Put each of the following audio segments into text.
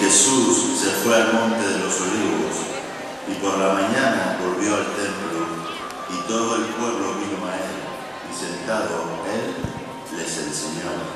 Jesús se fue al monte de los olivos y por la mañana volvió al templo y todo el pueblo vino a él y sentado él les enseñó.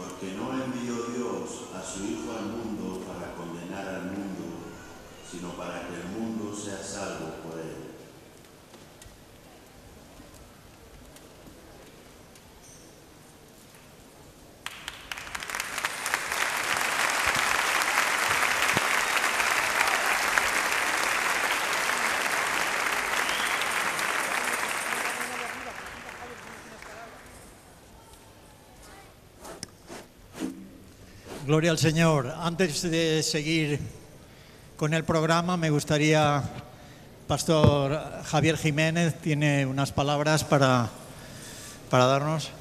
Porque no envió Dios a su Hijo al mundo para condenar al mundo, sino para que el mundo sea salvo por él. Gloria al Señor. Antes de seguir con el programa, me gustaría, Pastor Javier Jiménez tiene unas palabras para, para darnos.